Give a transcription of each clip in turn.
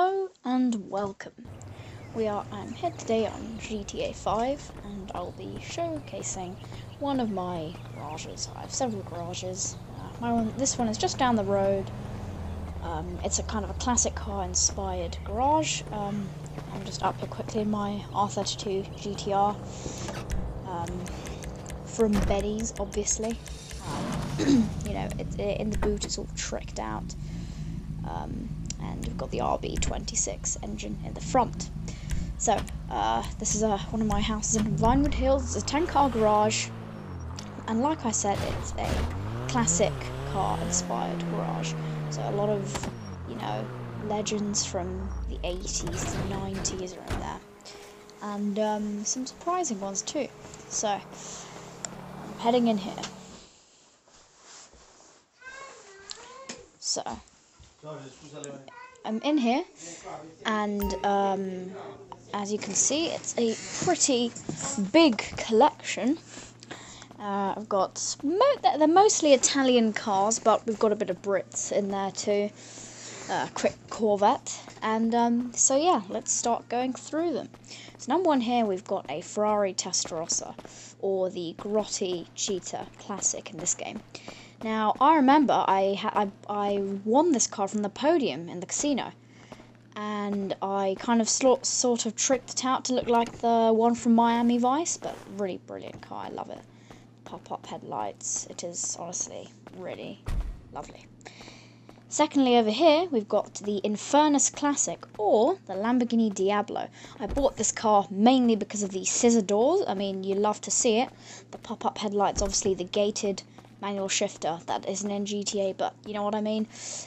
Hello and welcome. We are I'm here today on GTA 5 and I'll be showcasing one of my garages. I have several garages. Uh, my one, this one is just down the road. Um, it's a kind of a classic car inspired garage. Um, I'm just up here quickly in my R32 GTR um, from Betty's, obviously. Um, you know, it, it, in the boot it's all tricked out. And we've got the RB26 engine in the front. So, uh, this is uh, one of my houses in Vinewood Hills. It's a 10 car garage, and like I said, it's a classic car inspired garage. So, a lot of, you know, legends from the 80s to 90s are in there, and um, some surprising ones too. So, I'm heading in here. So, I'm in here, and um, as you can see, it's a pretty big collection. Uh, I've got mo- they're mostly Italian cars, but we've got a bit of Brits in there too. Uh, quick Corvette, and um, so yeah, let's start going through them. So number one here, we've got a Ferrari Testarossa, or the Grotti Cheetah Classic in this game. Now, I remember I, I, I won this car from the podium in the casino. And I kind of sort, sort of tricked it out to look like the one from Miami Vice, but really brilliant car. I love it. Pop up headlights. It is honestly really lovely. Secondly, over here, we've got the Infernus Classic, or the Lamborghini Diablo. I bought this car mainly because of the scissor doors. I mean, you love to see it. The pop-up headlights, obviously the gated manual shifter that isn't in GTA, but you know what I mean.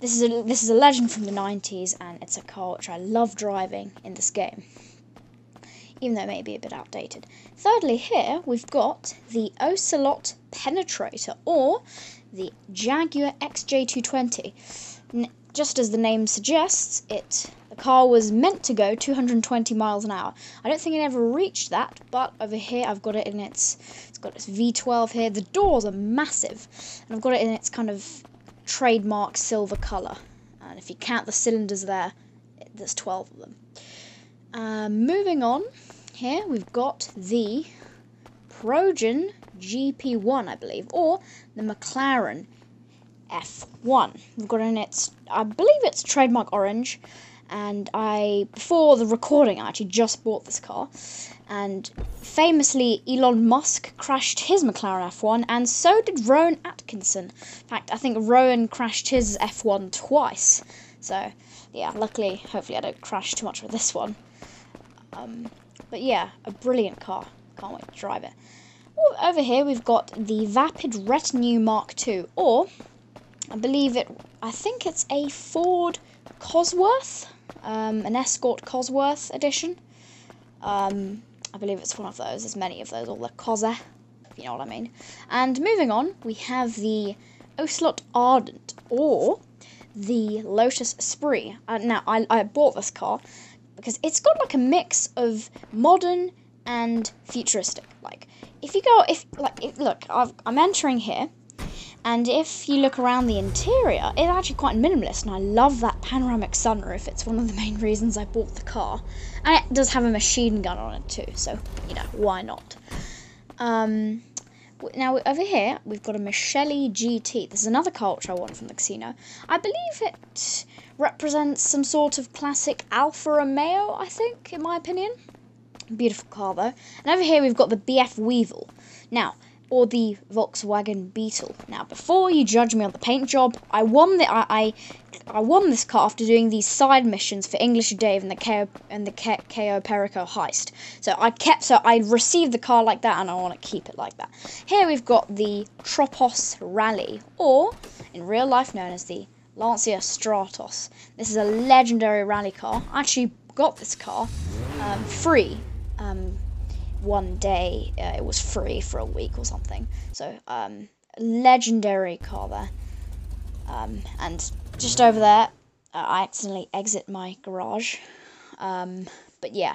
This is a this is a legend from the 90s, and it's a car which I love driving in this game, even though it may be a bit outdated. Thirdly, here we've got the Ocelot Penetrator, or the Jaguar XJ220. just as the name suggests, it car was meant to go 220 miles an hour. I don't think it ever reached that, but over here I've got it in its it's got its V12 here. The doors are massive, and I've got it in its kind of trademark silver colour. And if you count the cylinders there, there's 12 of them. Um, moving on, here we've got the Progen GP1, I believe, or the McLaren F1. We've got in its, I believe it's trademark orange, and I, before the recording, I actually just bought this car, and famously, Elon Musk crashed his McLaren F1, and so did Rowan Atkinson. In fact, I think Rowan crashed his F1 twice. So, yeah, luckily, hopefully, I don't crash too much with this one. Um, but yeah, a brilliant car. Can't wait to drive it. over here, we've got the Vapid Retinue Mark II, or I believe it, I think it's a Ford Cosworth, um, an Escort Cosworth edition. Um, I believe it's one of those. There's many of those, all the Cosa, if you know what I mean. And moving on, we have the Ocelot Ardent, or the Lotus Esprit. Uh, now, I, I bought this car because it's got like a mix of modern and futuristic. Like, if you go, if, like, if, look, i I'm entering here, and if you look around the interior, it's actually quite minimalist, and I love that panoramic sunroof. It's one of the main reasons I bought the car. And it does have a machine gun on it too, so, you know, why not? Um, now, over here, we've got a Michelli GT. This is another car which I want from the casino. I believe it represents some sort of classic Alfa Romeo, I think, in my opinion. Beautiful car, though. And over here, we've got the BF Weevil. Now, or the Volkswagen Beetle. Now, before you judge me on the paint job, I won the I, I, I won this car after doing these side missions for English Dave and the KO and the K, Cayo Perico heist. So I kept so I received the car like that, and I want to keep it like that. Here we've got the Tropos Rally, or in real life known as the Lancia Stratos. This is a legendary rally car. I actually got this car um, free. Um, one day uh, it was free for a week or something. So, um, legendary car there. Um, and just over there, uh, I accidentally exit my garage. Um, but yeah,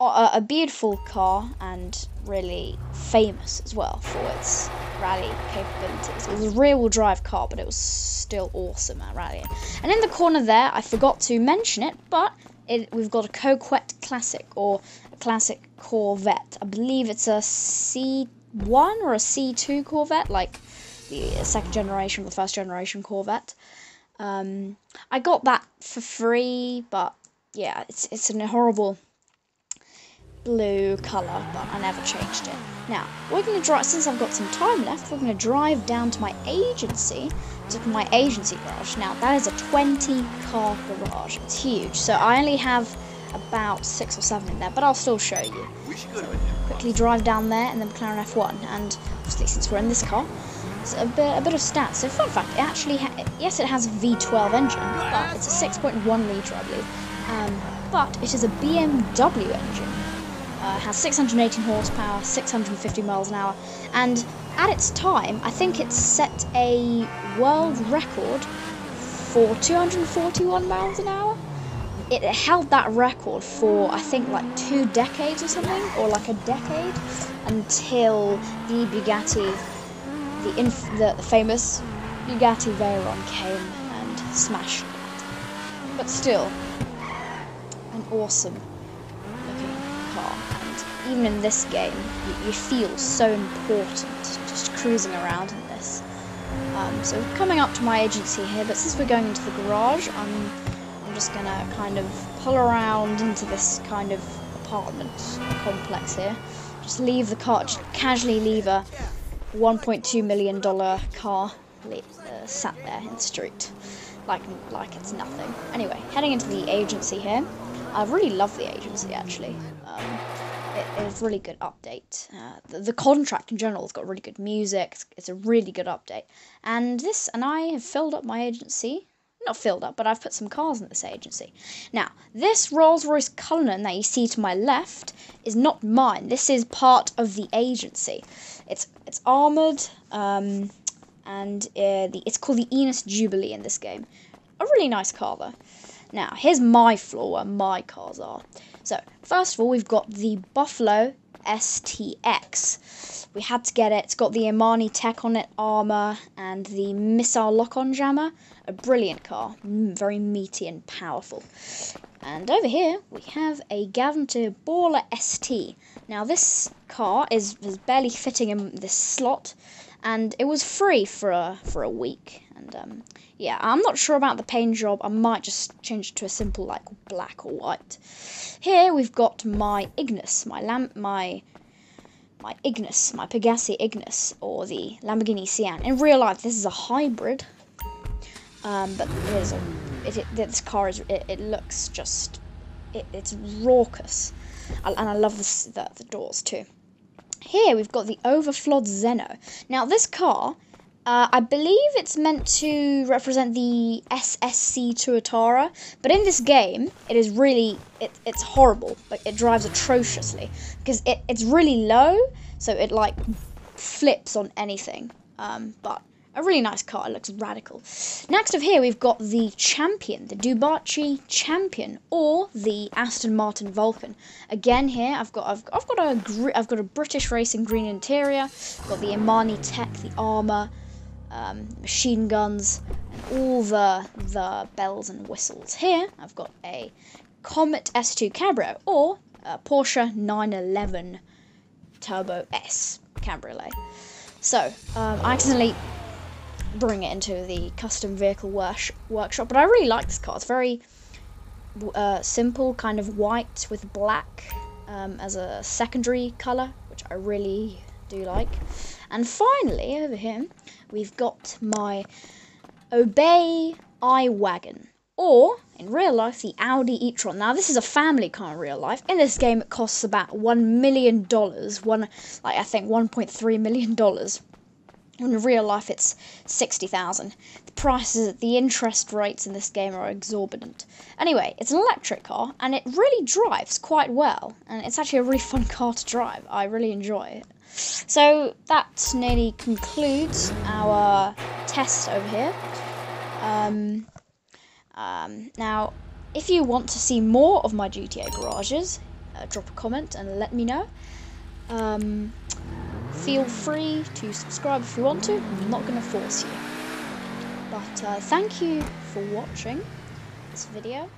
a, a, beautiful car and really famous as well for its rally capabilities. It was a rear-wheel drive car, but it was still awesome at rallying. And in the corner there, I forgot to mention it, but it, we've got a Coquette Classic, or a Classic Corvette. I believe it's a C1 or a C2 Corvette, like the second generation or the first generation Corvette. Um, I got that for free, but yeah, it's it's a horrible blue colour, but I never changed it. Now, we're going to drive, since I've got some time left, we're going to drive down to my agency, to my agency garage. Now, that is a 20 car garage. It's huge, so I only have about six or seven in there, but I'll still show you. So, quickly drive down there and then McLaren F1, and obviously since we're in this car, it's a bit, a bit of stats. So fun fact, it actually, yes it has a V12 engine, but it's a 6.1 litre I believe, um, but it is a BMW engine uh, has 618 horsepower, 650 miles an hour, and at its time, I think it set a world record for 241 miles an hour. It held that record for I think like two decades or something, or like a decade, until the Bugatti, the, inf- the, the famous Bugatti Veyron came and smashed it. But still, an awesome even in this game, you, you feel so important just cruising around in this. Um, so coming up to my agency here, but since we're going into the garage, I'm, I'm just gonna kind of pull around into this kind of apartment complex here. Just leave the car, just casually leave a 1.2 million dollar car uh, sat there in the street, like like it's nothing. Anyway, heading into the agency here. I really love the agency actually. Um, it is really good update. Uh, the, the, contract in general has got really good music. It's, it's, a really good update. And this, and I have filled up my agency. Not filled up, but I've put some cars in this agency. Now, this Rolls Royce Cullinan that you see to my left is not mine. This is part of the agency. It's it's armored, um, and uh, the it's called the Enus Jubilee in this game. A really nice car though. Now, here's my floor where my cars are. So, first of all, we've got the Buffalo STX. We had to get it. It's got the Imani tech on it, armor, and the missile lock-on jammer. A brilliant car, very meaty and powerful. And over here, we have a Gallivanter Baller ST. Now, this car is, is barely fitting in this slot, and it was free for a, for a week. And um, yeah, I'm not sure about the paint job. I might just change it to a simple like black or white. Here we've got my Ignus, my lamp, my my Ignus, my Pegassi Ignus, or the Lamborghini Sian. In real life, this is a hybrid, um, but is a, it, it, this car is it, it looks just it, it's raucous, and I love the, the the doors too. Here we've got the overflod Zeno. Now this car uh, I believe it's meant to represent the SSC Tuatara, but in this game, it is really it, it's horrible. Like it drives atrociously because it, it's really low, so it like flips on anything. Um, but a really nice car. It looks radical. Next up here, we've got the Champion, the Dewbauchee Champion, or the Aston Martin Vulcan. Again, here I've got I've, I've got a I've got a British racing green interior. Got the Imani Tech, the armor um, machine guns, and all the, the bells and whistles. Here, I've got a Comet S2 Cabrio or a Porsche 911 Turbo S Cabriolet. So, um, I accidentally bring it into the custom vehicle work- workshop, but I really like this car. It's very uh, simple, kind of white with black um, as a secondary colour, which I really do like. And finally, over here, we've got my Obey I-Wagen. Or, in real life, the Audi e-tron. Now, this is a family car in real life. In this game, it costs about $1 million. One, like, I think $1.3 million. In real life, it's 60000 The prices, the interest rates in this game are exorbitant. Anyway, it's an electric car, and it really drives quite well. And it's actually a really fun car to drive. I really enjoy it. So that nearly concludes our test over here. Um, um, now, if you want to see more of my GTA garages, uh, drop a comment and let me know. Um, feel free to subscribe if you want to. I'm not going to force you. But uh, thank you for watching this video.